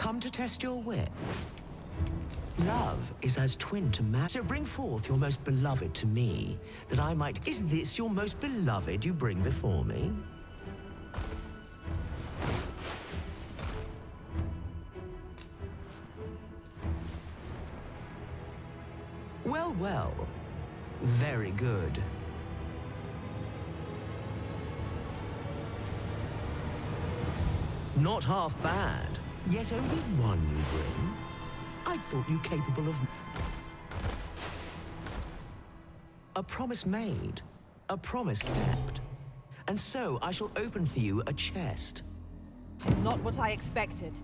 come to test your wit? Love is as twin to man. So bring forth your most beloved to me, that I might. Is this your most beloved you bring before me? Well, well. Very good. Not half bad. Yet only one you bring. I thought you capable of... A promise made. A promise kept. And so I shall open for you a chest. It's not what I expected.